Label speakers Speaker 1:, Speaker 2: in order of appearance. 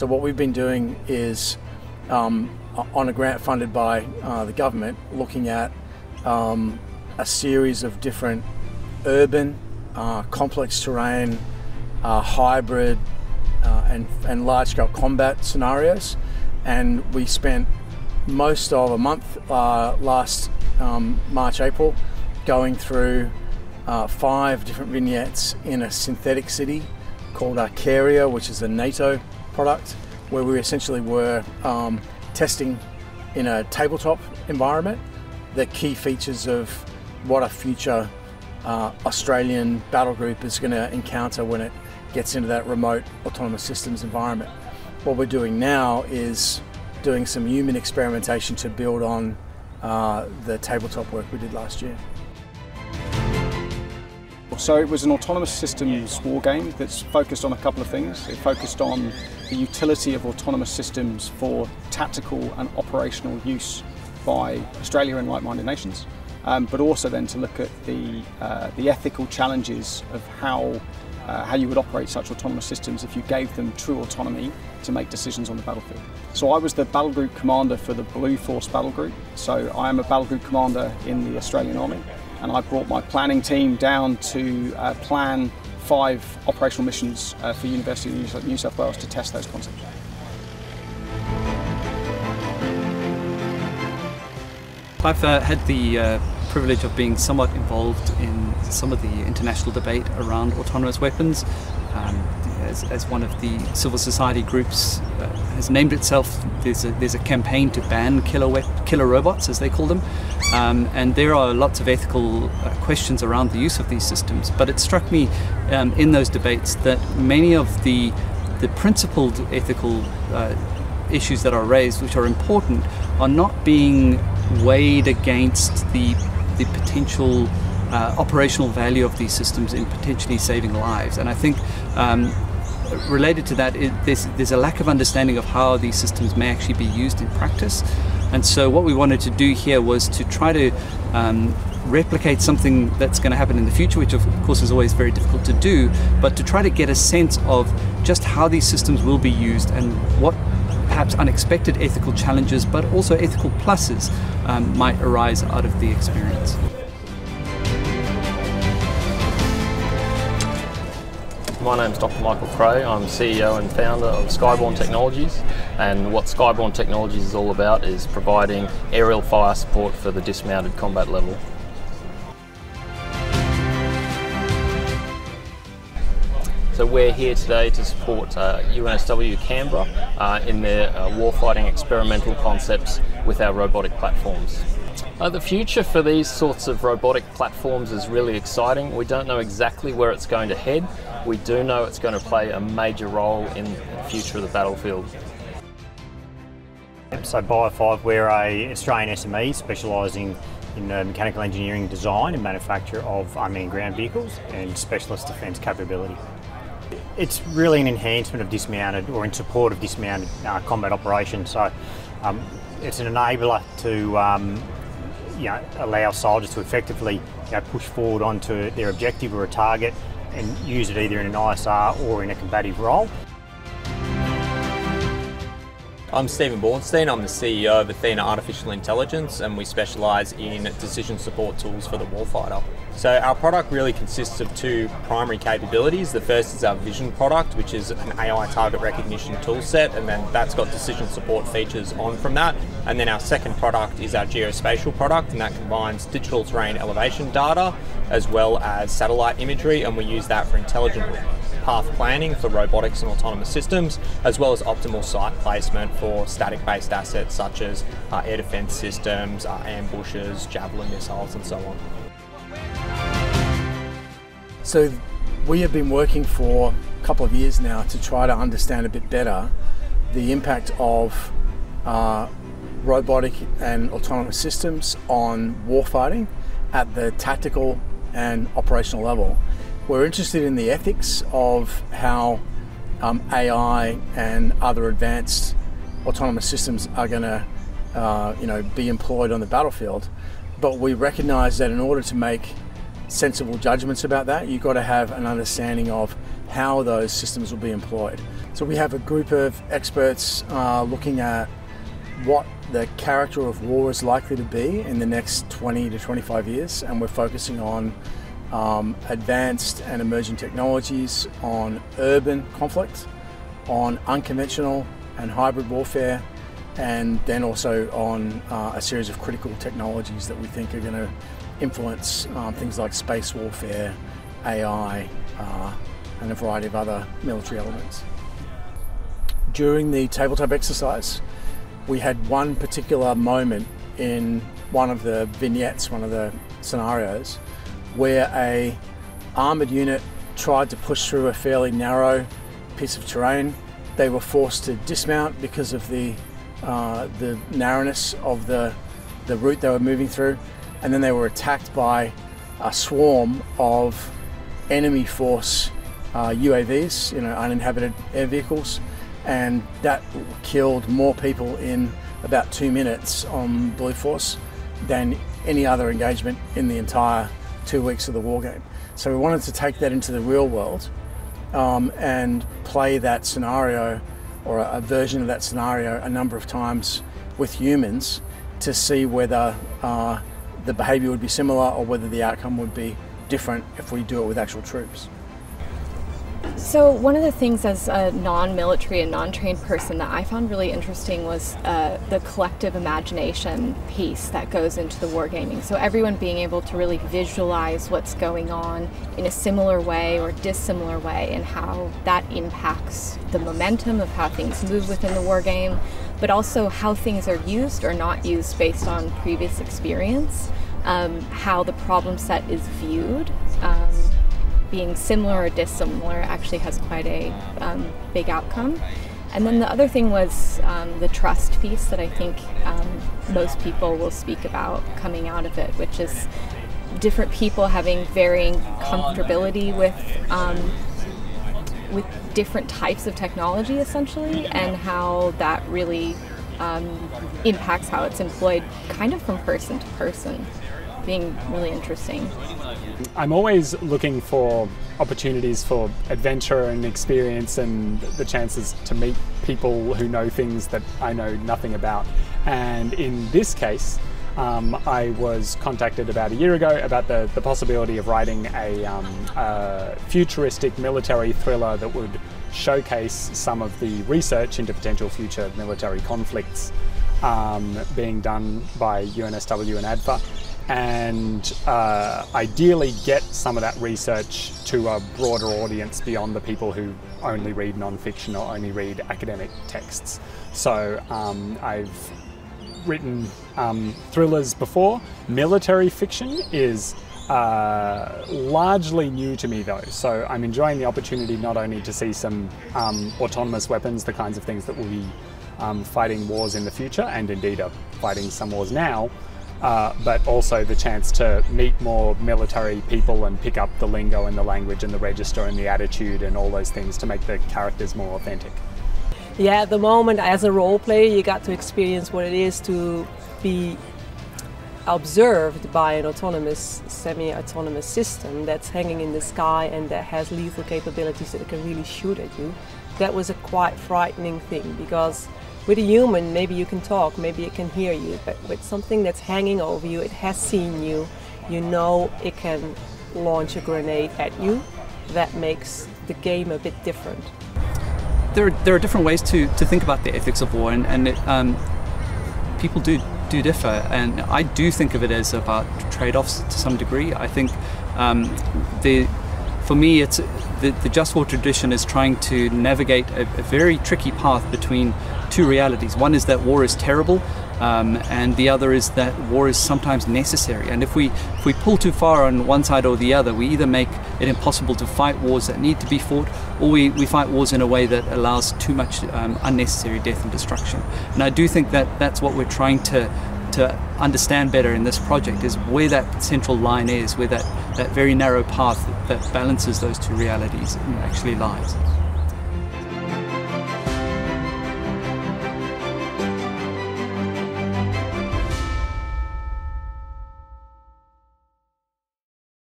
Speaker 1: So what we've been doing is um, on a grant funded by uh, the government, looking at um, a series of different urban, uh, complex terrain, uh, hybrid, uh, and, and large scale combat scenarios. And we spent most of a month uh, last um, March, April going through uh, five different vignettes in a synthetic city called Arcaria, which is a NATO product, where we essentially were um, testing in a tabletop environment the key features of what a future uh, Australian battle group is going to encounter when it gets into that remote autonomous systems environment. What we're doing now is doing some human experimentation to build on uh, the tabletop work we did last year.
Speaker 2: So it was an autonomous systems war game that's focused on a couple of things. It focused on the utility of autonomous systems for tactical and operational use by Australia and like-minded nations, um, but also then to look at the, uh, the ethical challenges of how, uh, how you would operate such autonomous systems if you gave them true autonomy to make decisions on the battlefield. So I was the battle group commander for the Blue Force battle group. So I am a battle group commander in the Australian Army and I brought my planning team down to uh, plan five operational missions uh, for University of New South Wales to test those concepts.
Speaker 3: I've uh, had the uh, privilege of being somewhat involved in some of the international debate around autonomous weapons. Um, as, as, one of the civil society groups uh, has named itself, there's a, there's a campaign to ban killer, killer robots, as they call them. Um, and there are lots of ethical uh, questions around the use of these systems. But it struck me um, in those debates that many of the, the principled ethical uh, issues that are raised, which are important, are not being weighed against the, the potential uh, operational value of these systems in potentially saving lives. And I think um, related to that, it, there's, there's a lack of understanding of how these systems may actually be used in practice. And so what we wanted to do here was to try to um, replicate something that's going to happen in the future, which of course is always very difficult to do, but to try to get a sense of just how these systems will be used and what perhaps unexpected ethical challenges, but also ethical pluses um, might arise out of the experience.
Speaker 4: My name is Dr. Michael Creagh. I'm CEO and founder of Skyborne Technologies. And what Skyborne Technologies is all about is providing aerial fire support for the dismounted combat level. So we're here today to support uh, UNSW Canberra uh, in their uh, warfighting experimental concepts with our robotic platforms. Uh, the future for these sorts of robotic platforms is really exciting. We don't know exactly where it's going to head. We do know it's going to play a major role in the future of the battlefield.
Speaker 5: So BIA5, we're a Australian SME specialising in uh, mechanical engineering design and manufacture of unmanned ground vehicles and specialist defence capability. It's really an enhancement of dismounted or in support of dismounted uh, combat operations. So um, it's an enabler to um, you know, allow soldiers to effectively you know, push forward onto their objective or a target and use it either in an ISR or in a combative role.
Speaker 6: I'm Stephen Bornstein, I'm the CEO of Athena Artificial Intelligence and we specialise in decision support tools for the warfighter. So our product really consists of two primary capabilities. The first is our Vision product, which is an AI target recognition toolset, and then that's got decision support features on from that. And then our second product is our geospatial product, and that combines digital terrain elevation data as well as satellite imagery, and we use that for intelligent path planning for robotics and autonomous systems, as well as optimal site placement for static-based assets such as uh, air defense systems, uh, ambushes, javelin missiles, and so on.
Speaker 1: So we have been working for a couple of years now to try to understand a bit better the impact of uh, robotic and autonomous systems on warfighting at the tactical and operational level. We're interested in the ethics of how um, AI and other advanced autonomous systems are going to, uh, you know, be employed on the battlefield. But we recognise that in order to make sensible judgments about that, you've got to have an understanding of how those systems will be employed. So we have a group of experts uh, looking at what the character of war is likely to be in the next 20 to 25 years, and we're focusing on um, advanced and emerging technologies, on urban conflict, on unconventional and hybrid warfare, and then also on uh, a series of critical technologies that we think are going to influence um, things like space warfare, AI, uh, and a variety of other military elements. During the tabletop exercise, we had one particular moment in one of the vignettes, one of the scenarios, where a armored unit tried to push through a fairly narrow piece of terrain. They were forced to dismount because of the uh, the narrowness of the the route they were moving through, and then they were attacked by a swarm of enemy force uh, UAVs, you know, uninhabited air vehicles, and that killed more people in about two minutes on Blue Force than any other engagement in the entire two weeks of the war game. So we wanted to take that into the real world um, and play that scenario or a, a, version of that scenario a number of times with humans to see whether uh, the behaviour would be similar or whether the outcome would be different if we do it with actual troops.
Speaker 7: So, one of the things as a non military and non trained person that I found really interesting was uh, the collective imagination piece that goes into the wargaming. So, everyone being able to really visualize what's going on in a similar way or dissimilar way and how that impacts the momentum of how things move within the wargame, but also how things are used or not used based on previous experience, um, how the problem set is viewed. Um, being similar or dissimilar actually has quite a um, big outcome. And then the other thing was um, the trust piece that I think um, most people will speak about coming out of it, which is different people having varying comfortability with um, with different types of technology, essentially, and how that really um, impacts how it's employed, kind of from person to person being really interesting.
Speaker 8: I'm always looking for opportunities for adventure and experience and the chances to meet people who know things that I know nothing about. And in this case, um, I was contacted about a year ago about the, the possibility of writing a, um, a futuristic military thriller that would showcase some of the research into potential future military conflicts um, being done by UNSW and ADFA and uh, ideally get some of that research to a broader audience beyond the people who only read nonfiction or only read academic texts. So um, I've written um, thrillers before. Military fiction is uh, largely new to me though, so I'm enjoying the opportunity not only to see some um, autonomous weapons, the kinds of things that will be um, fighting wars in the future, and indeed are fighting some wars now, uh, but also the chance to meet more military people and pick up the lingo and the language and the register and the attitude and all those things to make the characters more authentic.
Speaker 9: Yeah, at the moment, as a role player, you got to experience what it is to be observed by an autonomous, semi autonomous system that's hanging in the sky and that has lethal capabilities that can really shoot at you. That was a quite frightening thing because with a human, maybe you can talk, maybe it can hear you, but with something that's hanging over you, it has seen you, you know it can launch a grenade at you. That makes the game a bit different.
Speaker 3: There are, there are different ways to, to think about the ethics of war, and, and it, um, people do do differ. And I do think of it as about trade-offs to some degree. I think um, the for me, it's the, the just war tradition is trying to navigate a, a very tricky path between two realities. One is that war is terrible, um, and the other is that war is sometimes necessary. And if we if we pull too far on one side or the other, we either make it impossible to fight wars that need to be fought, or we, we fight wars in a way that allows too much um, unnecessary death and destruction. And I do think that that's what we're trying to to understand better in this project is where that central line is, where that, that very narrow path that balances those two realities actually lies.